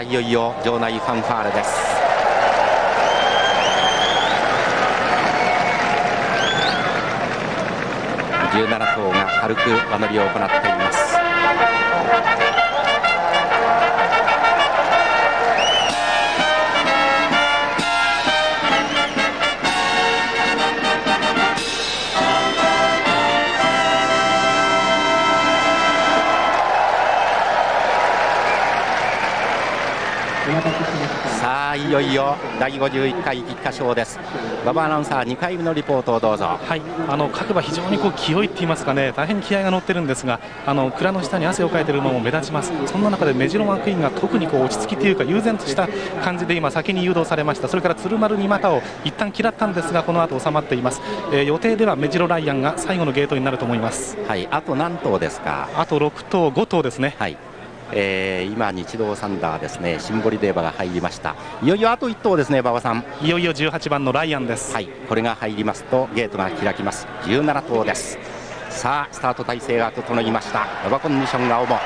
いよいよ場内ファンファーレです。17頭が軽く輪乗りを行っています。さあいよいよ第51回菊花賞です。馬場アナウンサー2回目のリポートをどうぞ。はいあの各馬非常にこう気負いって言いますかね。大変気合が乗ってるんですがあの蔵の下に汗をかいている馬も目立ちます。そんな中でメジロマクイーンが特にこう落ち着きというか悠然とした感じで今先に誘導されました。それから鶴丸に股を一旦嫌ったんですがこの後収まっています、えー、予定ではメジロライアンが最後のゲートになると思います。はいあと何頭ですか？あと6頭5頭ですね。はいえー、今、日動サンダーですね、シンボリデーバが入りました、いよいよあと1頭ですね、馬場さん。いよいよ18番のライアンです。はい、これが入りますと、ゲートが開きます、17頭です。さあ、スタート体制が整いました、馬場コンディションが重。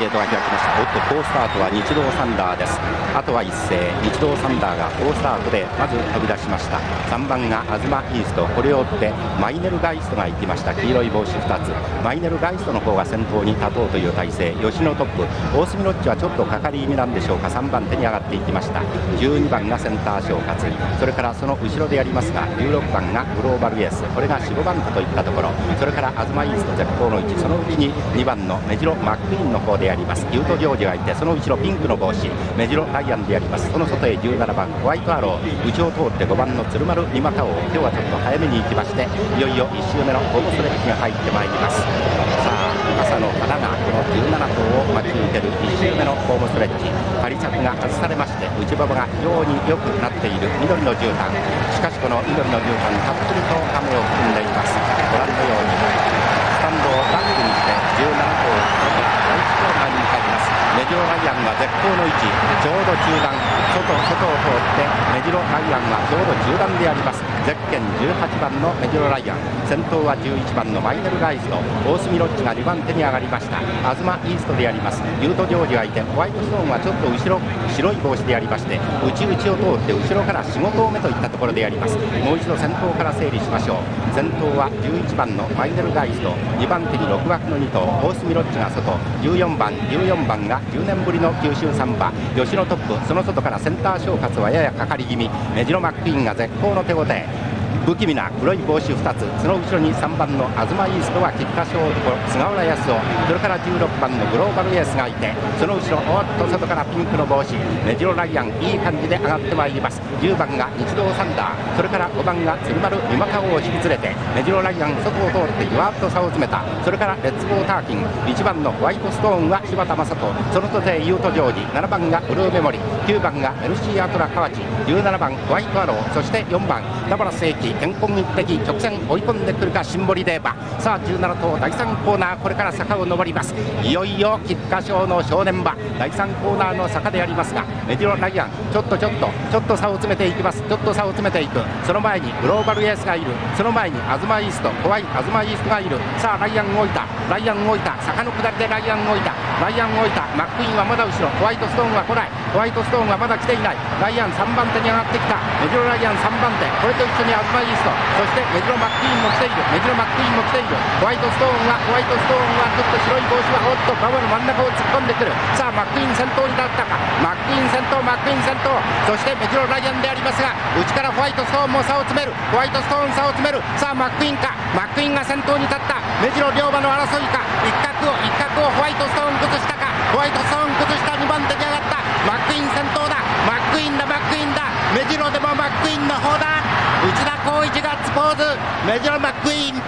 ゲートが開きました。おっと好スタートは日動サンダーです。あとは一斉。日動サンダーが好スタートでまず飛び出しました。3番が東イースト。これを追ってマイネルガイストが行きました。黄色い帽子2つ。マイネルガイストの方が先頭に立とうという体勢。吉野トップ。大隅ロッチはちょっとかかり気味なんでしょうか。3番手に上がっていきました。12番がセンター勝勝それからその後ろでやりますが16番がグローバルエース。これが45番手といったところ。それから東イースト絶好の位置。そのうちに2番のメジロマックイーンの方であります。ユート・ジョージがいてその後ろピンクの帽子メジロ・ライアンであります。その外へ17番ホワイトアロー内を通って5番の鶴丸二股を今日はちょっと早めに行きましていよいよ1周目のホームストレッチが入ってまいります。さあ朝の花がこの17頭を待ち受ける1周目のホームストレッチ。仮着が外されまして内馬場が非常に良くなっている緑の絨毯。しかしこの緑の絨毯たっぷりと雨を含んでいます。ご覧のようにスタンドをバックにして17頭に向かいますメジロライアンが絶好の位置ちょうど中段外外を通ってメジロライアンはちょうど中段であります。ゼッケン18番のメジロライアン。先頭は11番のマイネルガイズと大隅ロッチが2番手に上がりました。東イーストであります。ユートジョージがいてホワイトストーンはちょっと後ろ白い帽子でありまして内々を通って後ろから4、5頭目といったところであります。もう一度先頭から整理しましょう。先頭は11番のファイナルガイスト2番手に6枠の2頭大隅ロッチが外14番14番が10年ぶりの九州サンバ吉野トップその外からセンター昇格はややかかり気味メジロマックイーンが絶好の手応え不気味な黒い帽子2つその後ろに3番の東イーストは菊花賞男菅原康夫それから16番のグローバルエースがいてその後ろおっと外からピンクの帽子メジロライアンいい感じで上がってまいります。10番が日動サンダーそれから5番が鶴丸三股を引き連れてメジロライアン外を通ってゆわっと差を詰めたそれからレッツゴーターキン1番のホワイトストーンは柴田正人その外へユートジョージ7番がブルーメモリ9番がメルシーアトラ河内17番ホワイトアローそして4番ダバラス駅健康一的直線追い込んでくるかシンボリデーバさあ17頭第3コーナーこれから坂を上りますいよいよ菊花賞の正念場第3コーナーの坂でありますがメディロライアンちょっとちょっとちょっと差を詰めていきますちょっと差を詰めていくその前にグローバルエースがいるその前に東イースト怖い東イーストがいるさあライアン動いたライアン動いた坂の下りでライアン動いたライアン動いたマックインはまだ後ろ。ホワイトストーンは来ないホワイトストーンはまだ来ていない。ライアン3番手に上がってきた。メディロライアン3番手これと一緒に東イーストそしてメジロマックインも来ているメジロマックインも来ているホワイトストーンはホワイトストーンはちょっと白い帽子はおっと馬場の真ん中を突っ込んでくる。さあマックイン先頭になった。かマックイーン先頭マックイーン先頭そしてメジロライアンでありますが内からホワイトストーンも差を詰めるホワイトストーン差を詰める。さあマックイーンか。マックイーンが先頭に立った。メジロ両馬の争いか。一角を。ックイーンの方だ内田浩一ガッツポーズメジロマックイーン。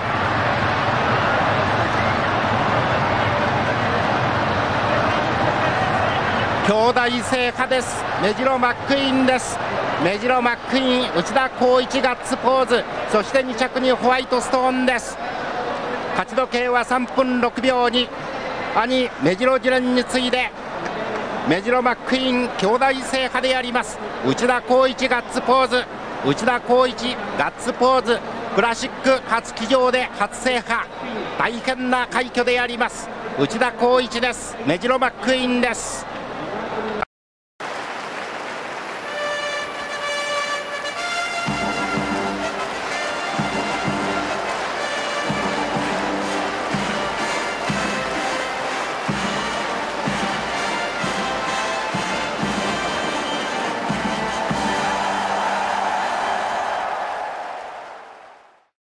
兄弟制覇です。メジロマックイーンです。メジロマックイーン内田浩一ガッツポーズそして2着にホワイトストーンです。勝ち時計は3分6秒に兄メジロジュレンに次いでメジロマックイーン兄弟制覇であります。内田浩一ガッツポーズ。内田光一ガッツポーズ。クラシック初騎乗で初制覇。大変な快挙であります。内田光一です。目白マックイーンです。